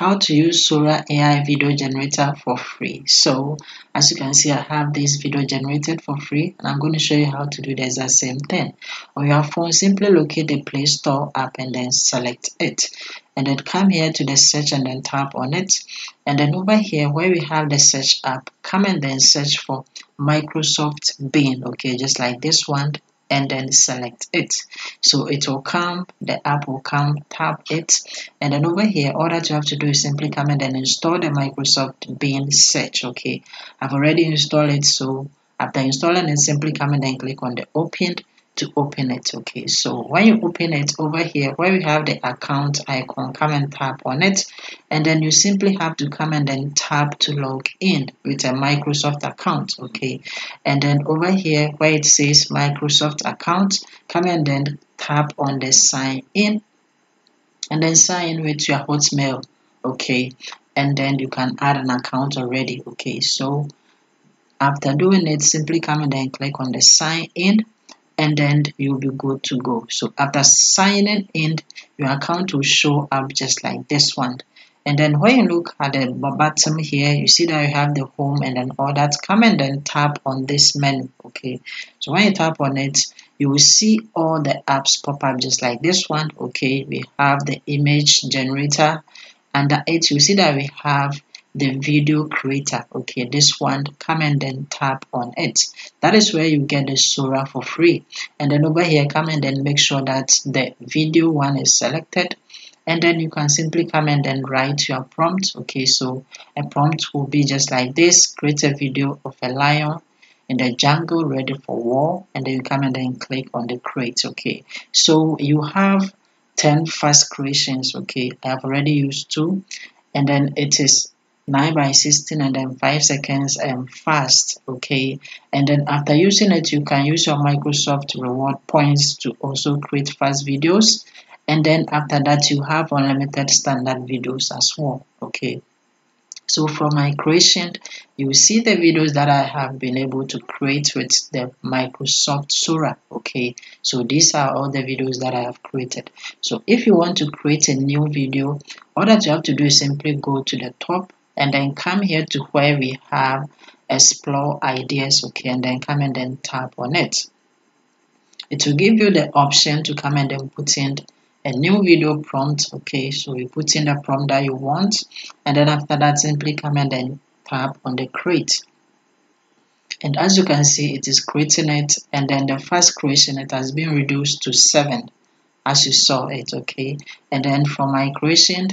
how to use Sora AI video generator for free. So as you can see, I have this video generated for free and I'm going to show you how to do the exact same thing. On your phone, simply locate the Play Store app and then select it. And then come here to the search and then tap on it. And then over here where we have the search app, come and then search for Microsoft Bing. Okay, just like this one and then select it. So it will come the app will come tap it and then over here all that you have to do is simply come and then install the microsoft bing search okay? I've already installed it so after installing it simply come and then click on the open to open it okay? So when you open it over here where we have the account icon come and tap on it and then you simply have to come and then tap to log in with a Microsoft account okay? And then over here where it says Microsoft account come and then tap on the sign in and then sign in with your hotmail okay? And then you can add an account already okay? So after doing it simply come and then click on the sign in and then you'll be good to go. So after signing in, your account will show up just like this one. And then when you look at the bottom here, you see that you have the home and then all that. Come and then tap on this menu, okay? So when you tap on it, you will see all the apps pop up just like this one, okay? We have the image generator. Under it, you see that we have the video creator. Okay this one come and then tap on it. That is where you get the Sora for free. And then over here come and then make sure that the video one is selected. And then you can simply come and then write your prompt. Okay so a prompt will be just like this. Create a video of a lion in the jungle ready for war. And then you come and then click on the create. Okay so you have 10 fast creations. Okay i have already used two. And then it is 9 by 16 and then 5 seconds and fast okay? And then after using it you can use your Microsoft reward points to also create fast videos. And then after that you have unlimited standard videos as well okay? So from my creation you see the videos that I have been able to create with the Microsoft Sora okay? So these are all the videos that I have created. So if you want to create a new video all that you have to do is simply go to the top and then come here to where we have explore ideas okay and then come and then tap on it. It will give you the option to come and then put in a new video prompt okay so you put in the prompt that you want and then after that simply come and then tap on the create. And as you can see it is creating it and then the first creation it has been reduced to seven as you saw it okay. And then for my creation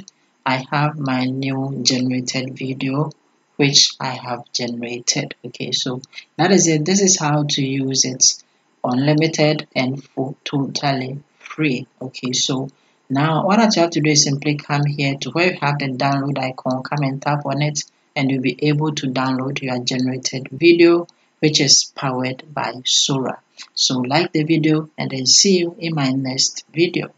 I have my new generated video which I have generated okay? So that is it. This is how to use it. Unlimited and for totally free okay? So now what you have to do is simply come here to where you have the download icon. Come and tap on it and you'll be able to download your generated video which is powered by Sora. So like the video and then see you in my next video